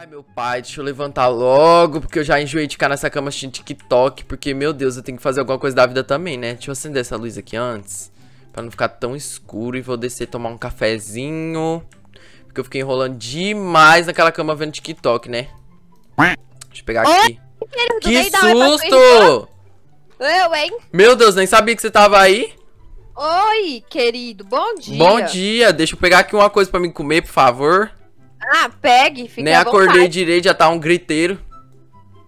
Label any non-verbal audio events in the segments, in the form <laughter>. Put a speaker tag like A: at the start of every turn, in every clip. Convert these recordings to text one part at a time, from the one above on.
A: Ai, meu pai, deixa eu levantar logo, porque eu já enjoei de ficar nessa cama assistindo TikTok, porque, meu Deus, eu tenho que fazer alguma coisa da vida também, né? Deixa eu acender essa luz aqui antes, pra não ficar tão escuro, e vou descer tomar um cafezinho, porque eu fiquei enrolando demais naquela cama vendo TikTok, né? Deixa eu pegar aqui. Que
B: oi irmã.
A: susto!
B: Eu, hein?
A: Meu Deus, nem sabia que você tava aí.
B: Oi, querido, bom dia.
A: Bom dia, deixa eu pegar aqui uma coisa pra mim comer, por favor.
B: Ah, pegue, fica
A: Nem
B: à
A: acordei direito, já tá um griteiro.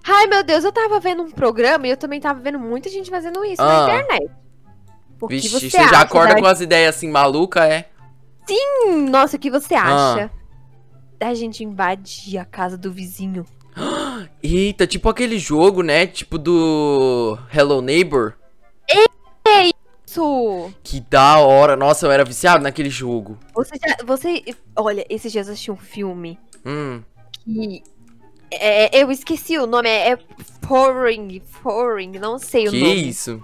B: Ai, meu Deus, eu tava vendo um programa e eu também tava vendo muita gente fazendo isso
A: Ah.
B: na internet. O
A: Vixe,
B: que
A: você,
B: você,
A: já acorda
B: da-
A: com as ideias assim maluca, é?
B: Hum, Nossa, o que você
A: Ah.
B: acha da gente invadir a casa do vizinho? <gasps>
A: Eita, tipo aquele jogo, né? Tipo do Hello Neighbor.
B: Isso!
A: Que da hora. Nossa, eu era viciado naquele jogo.
B: Você já. Você. Olha, esses dias eu assisti um filme
A: Hum.
B: que. é, eu esqueci o nome, é, é Foreign, Foreign, não sei o
A: Que
B: nome.
A: isso?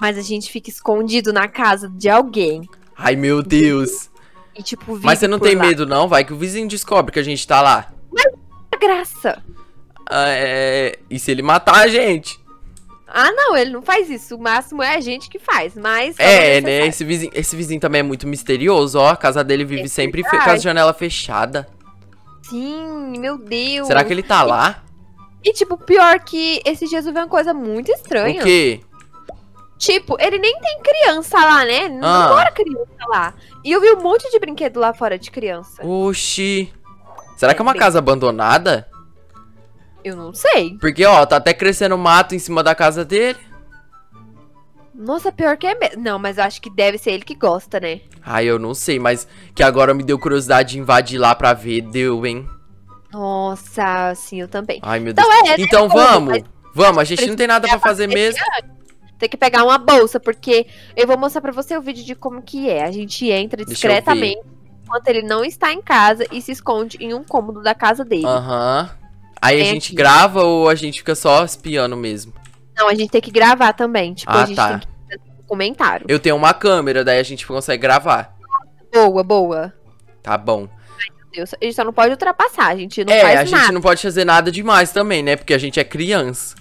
B: Mas a gente fica escondido na casa de alguém.
A: Ai, meu Deus.
B: E, tipo,
A: Mas você não tem
B: lá.
A: medo, não? Vai que o vizinho descobre que a gente tá lá.
B: graça.
A: Ah, é... E se ele matar a gente?
B: Ah, não, ele não faz isso. O máximo é a gente que faz, mas.
A: É,
B: quando
A: né? Esse vizinho, esse vizinho também é muito misterioso, ó. A casa dele vive
B: É
A: sempre fe- com as janelas fechadas.
B: Sim, meu Deus.
A: Será que ele tá lá?
B: E, tipo, pior que esses dias eu vi uma coisa muito estranha.
A: O quê?
B: Tipo, ele nem tem criança lá, né? Não
A: Ah.
B: mora criança lá. E eu vi um monte de brinquedo lá fora de criança.
A: Oxi. Será que é uma casa abandonada?
B: Eu não sei.
A: Porque, ó, tá até crescendo mato em cima da casa dele.
B: Nossa, pior que é mesmo. Não, mas eu acho que deve ser ele que gosta, né?
A: Ai, eu não sei, mas que agora me deu curiosidade de invadir lá pra ver. Deu, hein?
B: Nossa, sim, eu também.
A: Ai, meu Deus.
B: Então é,
A: Então
B: né,
A: vamos.
B: mas
A: Vamos, a gente não tem nada pra fazer mesmo.
B: Tem que pegar uma bolsa, porque eu vou mostrar pra você o vídeo de como que é. A gente entra discretamente enquanto ele não está em casa e se esconde em um cômodo da casa dele.
A: Aham. Aí a
B: Vem
A: gente
B: aqui.
A: grava ou a gente fica só espiando mesmo?
B: Não, a gente tem que gravar também. Tipo,
A: Ah,
B: a gente
A: tá.
B: tem que fazer um comentário.
A: Eu tenho uma câmera, daí a gente consegue gravar.
B: Boa, boa.
A: Tá bom.
B: Meu Deus, a gente só não pode ultrapassar, a gente não
A: é,
B: faz
A: a gente
B: nada.
A: não pode fazer nada demais também, né? Porque a gente é criança.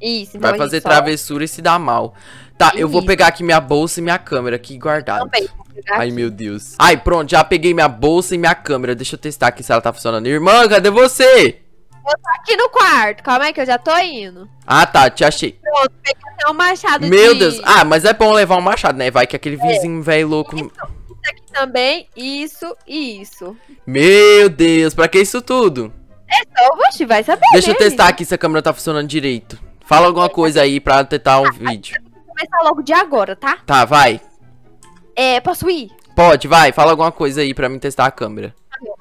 B: Isso, então
A: Vai fazer
B: só...
A: travessura e se dar mal. Tá, eu vou
B: Isso.
A: pegar aqui minha bolsa e minha câmera aqui guardado.
B: Também,
A: Ai, meu Deus. Ai, pronto, já peguei minha bolsa e minha câmera. Deixa eu testar aqui se ela tá funcionando. Irmã, cadê você?
B: Aqui no quarto, calma aí que eu já tô indo.
A: Ah, tá, te achei.
B: Pronto, peguei até um machado
A: Meu
B: de...
A: Deus. Ah, mas é bom levar um machado, né? Vai que aquele vizinho velho louco.
B: Isso aqui também, isso e isso.
A: Meu Deus, pra que isso tudo?
B: Então, oxe, vai saber,
A: Deixa eu
B: né,
A: testar aqui se a câmera tá funcionando direito. Fala alguma coisa aí pra tentar um vídeo.
B: gente? Vou começar logo de agora, tá?
A: Tá, vai.
B: É, posso ir?
A: Pode, vai. Fala alguma coisa aí pra mim testar a câmera.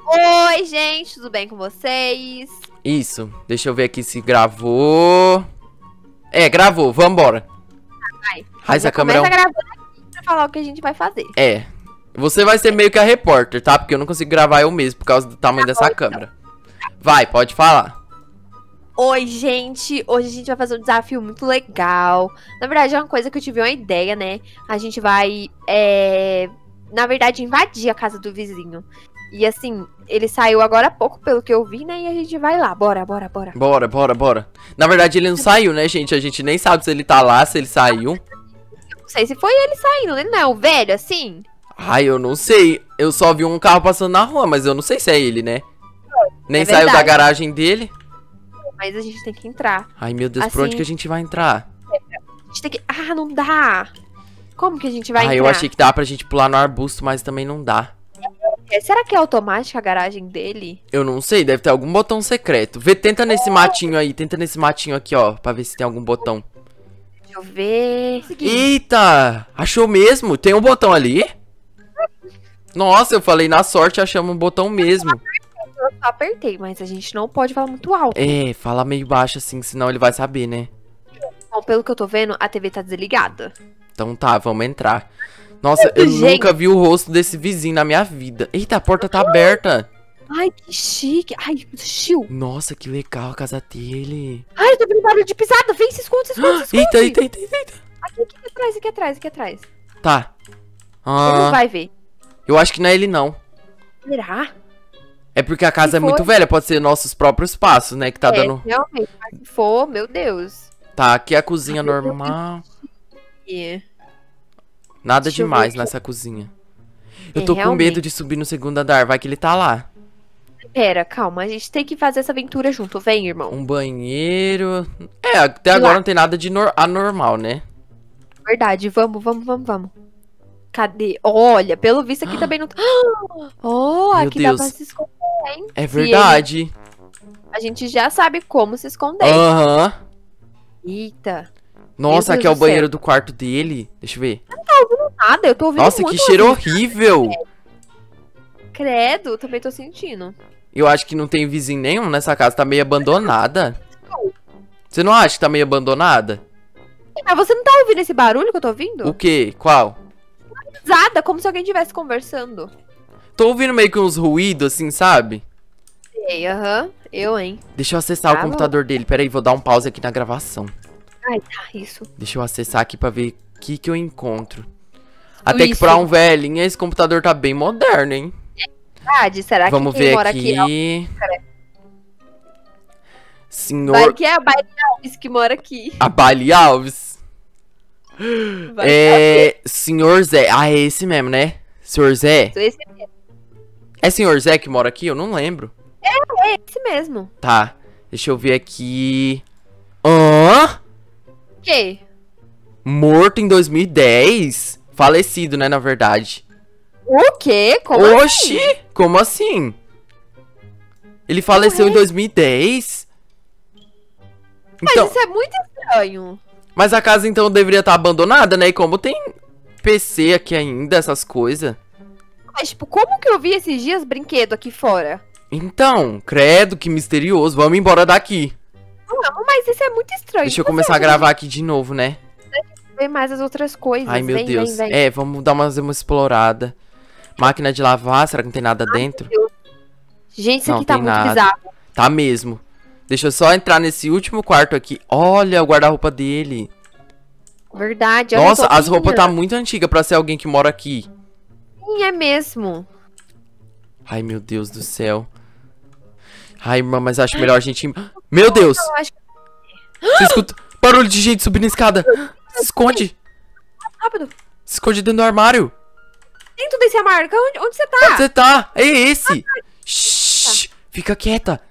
B: Oi, gente, tudo bem com vocês?
A: Isso. Deixa eu ver aqui se gravou. É, gravou. Vambora.
B: Vai.
A: Ai, essa
B: Já
A: câmera é
B: começa gravando aqui pra falar o que a gente vai fazer.
A: É. Você vai ser meio que a repórter, tá? Porque eu não consigo gravar eu mesmo por causa do tamanho dessa câmera. Vai, pode falar.
B: Oi, gente! Hoje a gente vai fazer um desafio muito legal. Na verdade, é uma coisa que eu tive uma ideia, né? A gente vai, é... na verdade, invadir a casa do vizinho. E assim, ele saiu agora há pouco, pelo que eu vi, né? E a gente vai lá. Bora, bora, bora.
A: Bora, bora, bora. Na verdade, ele não saiu, né, gente? A gente nem sabe se ele tá lá, se ele saiu.
B: Não sei se foi ele saindo. Ele não é o velho, assim?
A: Ai, eu não sei. Eu só vi um carro passando na rua, mas eu não sei se é ele, né? Nem
B: É
A: saiu da garagem dele.
B: Mas a gente tem que entrar.
A: Ai, meu Deus, por onde
B: Assim-
A: que a gente vai entrar?
B: A gente tem que... Ah, não dá! Como que a gente vai
A: Ai,
B: entrar?
A: eu achei que dá pra gente pular no arbusto, mas também não dá.
B: É, Será que é automática a garagem dele?
A: Eu não sei, deve ter algum botão secreto. Vê, tenta nesse matinho aí, tenta nesse matinho aqui, ó, pra ver se tem algum botão.
B: Deixa eu ver...
A: Eita! Achou mesmo? Tem um botão ali? Nossa, eu falei na sorte, achamos um botão mesmo.
B: Eu só apertei, mas a gente não pode falar muito alto.
A: É, fala meio baixo assim, senão ele vai saber, né?
B: Bom, pelo que eu tô vendo, a TV tá desligada.
A: Então tá, vamos entrar. Nossa, eu
B: Gente.
A: nunca vi o rosto desse vizinho na minha vida. Eita, a porta tá aberta.
B: Ai, que chique. Ai, chill.
A: Nossa, que legal a casa dele.
B: Ai, eu tô vendo barulho de pisada. Vem, se esconde, se esconde, se <gasps> esconde.
A: Eita, eita, eita, eita.
B: Aqui, aqui, aqui atrás, aqui atrás, aqui atrás.
A: Tá.
B: Ele não
A: Ah,
B: vai ver.
A: eu acho que não é ele não.
B: Será?
A: É porque a casa
B: Se
A: é muito
B: for-
A: velha, pode ser nossos próprios passos, né? Que tá
B: é,
A: dando.
B: realmente, mas se for, meu Deus.
A: Tá, aqui é a cozinha normal.
B: E-
A: Nada
B: Deixa
A: demais nessa cozinha. Eu
B: É,
A: tô com medo
B: realmente.
A: de subir no segundo andar, vai que ele tá lá.
B: Pera, calma, a gente tem que fazer essa aventura junto. Vem, irmão.
A: Um banheiro. É, até
B: Lá.
A: agora não tem nada de nor- anormal, né?
B: Verdade, vamos, vamos, vamos, vamos. Cadê? Olha, pelo visto aqui também não tá. <gasps> Oh,
A: Meu
B: aqui
A: Deus.
B: dá pra se esconder.
A: É verdade.
B: A gente já sabe como se esconder.
A: Aham.
B: Eita.
A: Nossa, aqui é o
B: céu.
A: banheiro do quarto dele. Deixa eu ver.
B: Nada, eu tô ouvindo
A: Nossa, que cheiro horrível.
B: Credo, também tô sentindo.
A: Eu acho que não tem vizinho nenhum nessa casa, tá meio abandonada. Você não acha que tá meio abandonada?
B: Mas você não tá ouvindo esse barulho que eu tô ouvindo?
A: O quê? Qual?
B: Risada, como se alguém estivesse conversando.
A: Tô ouvindo meio que uns ruídos assim, sabe?
B: Sei, aham. Eu, hein?
A: Deixa eu acessar o
B: Tá bom.
A: computador dele. Pera aí, vou dar um pause aqui na gravação.
B: Ai, tá, isso.
A: Deixa eu acessar aqui pra ver o que que eu encontro. Até que
B: Isso.
A: pra um velhinho, esse computador tá bem moderno, hein?
B: Verdade, será
A: Vamos
B: que quem
A: ver
B: mora
A: aqui.
B: aqui...
A: Senhor
B: Vai que é a Baile Alves que mora aqui.
A: Abali Alves.
B: Vai
A: É. Senhor Zé. Ah, é esse mesmo, né? Senhor Zé.
B: Esse,
A: É senhor Zé que mora aqui? Eu não lembro.
B: é esse mesmo.
A: Tá. Deixa eu ver aqui. Hã?
B: O quê?
A: Morto em 2010? Falecido, né, na verdade.
B: O quê? Como
A: Oxi! Como assim? Ele faleceu em 2010?
B: Mas
A: Então,
B: isso é muito estranho.
A: mas a casa então deveria estar abandonada, né? E como tem PC aqui ainda, essas coisas.
B: Mas, tipo, como que eu vi esses dias brinquedo aqui fora?
A: Então, credo, que misterioso. Vamos embora daqui.
B: Não, mas isso é muito estranho.
A: Deixa eu começar a gravar aqui de novo, né?
B: Ver mais as outras coisas.
A: Ai, meu
B: vem,
A: Deus.
B: Vem, vem.
A: É, vamos dar mais uma explorada. Máquina de lavar, será que não tem nada dentro?
B: Gente, isso
A: Não,
B: aqui tá muito
A: nada.
B: bizarro.
A: Tá mesmo. Deixa eu só entrar nesse último quarto aqui. Olha o guarda-roupa dele.
B: Verdade.
A: Nossa, as roupas tá muito antigas pra ser alguém que mora aqui.
B: Sim, é mesmo.
A: Ai, meu Deus do céu. Ai, irmã, mas acho melhor a gente... Meu Deus! Você escuta barulho de gente subindo a escada. Se esconde.
B: rápido.
A: Se esconde dentro do armário.
B: Dentro desse armário. Onde, onde você tá?
A: Onde você tá? É esse. Shhh. Fica quieta.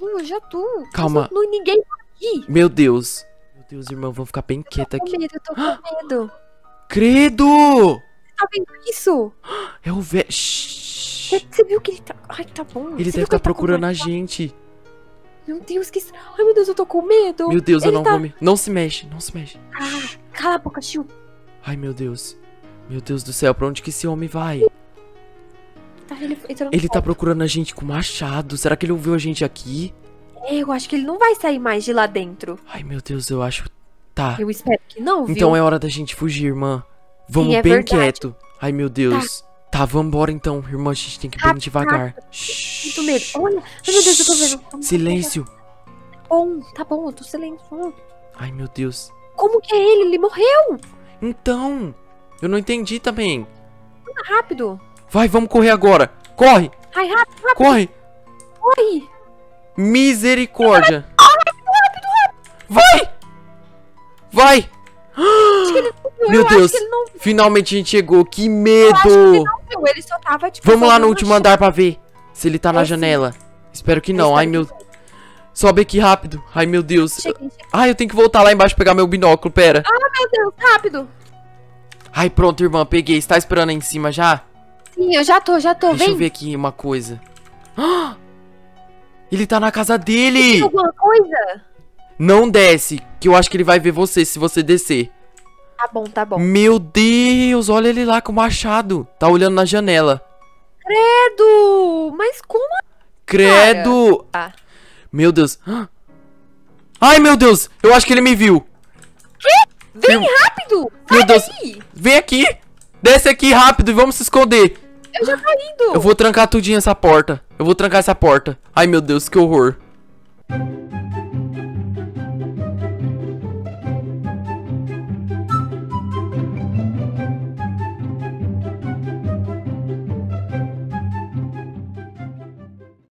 B: Eu já tô.
A: Calma.
B: Não, ninguém tá aqui.
A: Meu Deus. Meu Deus, irmão, vamos ficar bem quieta
B: Com
A: aqui.
B: medo, eu tô com medo.
A: Credo!
B: Tá vendo isso?
A: É o velho.
B: Você, você viu que ele tá. Ai, tá bom.
A: Ele
B: Você
A: deve estar
B: ele tá
A: procurando
B: com-
A: a gente.
B: Meu Deus, que. Ai, meu Deus, eu tô com medo.
A: Meu Deus, eu
B: Ele
A: não
B: tá-
A: vou me. Não se mexe, não se mexe.
B: Ah, cala a boca, Chiu.
A: Ai, meu Deus. Meu Deus do céu, pra onde que esse homem vai?
B: Tá, ele
A: Ele tá procurando a gente com machado. Será que ele ouviu a gente aqui?
B: É, Eu acho que ele não vai sair mais de lá dentro.
A: Ai, meu Deus, eu acho. Tá.
B: Eu espero que não, viu?
A: Então é hora da gente fugir, irmã. Vamos
B: é
A: bem
B: verdade.
A: quieto. Ai, meu Deus. Tá, vambora então, irmã. A gente tem que ir bem
B: Rápido,
A: devagar.
B: Muito medo. Olha, ai meu Deus, eu tô vendo. Vamos-
A: Silêncio.
B: Tá bom, tá bom, eu tô silêncio.
A: Ai, meu Deus.
B: Como que é ele? Ele morreu
A: Então, eu não entendi também.
B: rápido.
A: Vai, vamos correr agora. Corre,
B: Ai, rápido,
A: corre.
B: corre.
A: Misericórdia. Vai! Vai! Meu
B: eu
A: Deus.
B: acho que ele não
A: Finalmente a gente chegou. Que medo!
B: Ele não viu. Ele só tava, tipo,
A: Vamos lá no último andar pra ver se ele tá na
B: É, sim.
A: janela. Espero que
B: Eu
A: não. Ai, meu. Sobe aqui rápido. Ai, meu Deus.
B: Cheguei, cheguei.
A: Ai, eu tenho que voltar lá embaixo pegar meu binóculo. Pera.
B: Meu Deus, rápido.
A: Ai, pronto, irmã. Peguei. Você tá esperando aí em cima já?
B: Sim, eu já tô, já tô.
A: Deixa
B: Vem.
A: eu ver aqui uma coisa. Ah! <gasps> Ele tá na casa
B: Tem
A: dele!
B: alguma coisa?
A: Não desce, que eu acho que ele vai ver você se você descer.
B: Tá bom, tá bom.
A: Meu Deus, olha ele lá com o machado. Tá olhando na janela.
B: Credo! Mas como?
A: Credo!
B: Ah.
A: Meu Deus. Ai, meu Deus, eu acho que ele me viu.
B: Vem
A: Irmão-
B: rápido!
A: Meu
B: Sai
A: Deus.
B: daí!
A: Vem aqui. Desce aqui rápido e vamos se esconder.
B: Eu já tô indo!
A: Eu vou trancar tudinho essa porta. Eu vou trancar essa porta. Ai, meu Deus, que horror.